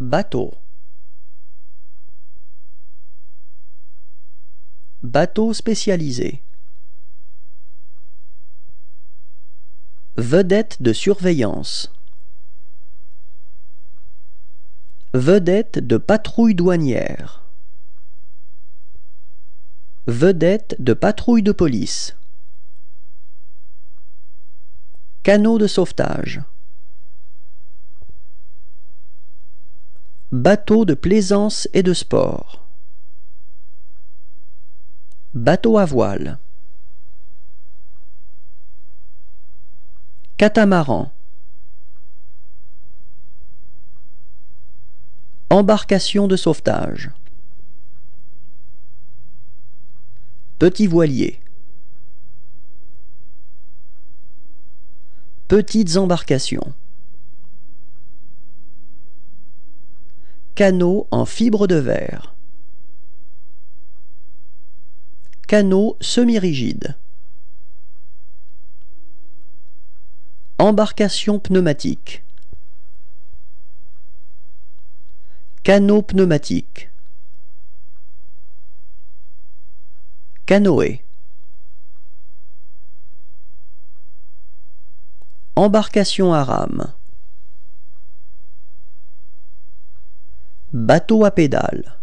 Bateau. Bateau spécialisé. Vedette de surveillance. Vedette de patrouille douanière. Vedette de patrouille de police. Canot de sauvetage. Bateau de plaisance et de sport. Bateau à voile. Catamaran. Embarcation de sauvetage. Petit voilier. Petites embarcations. Canot en fibre de verre. Canot semi-rigide. Embarcation pneumatique. Canot pneumatique. Canoë. Embarcation à rame. Bateau à pédales.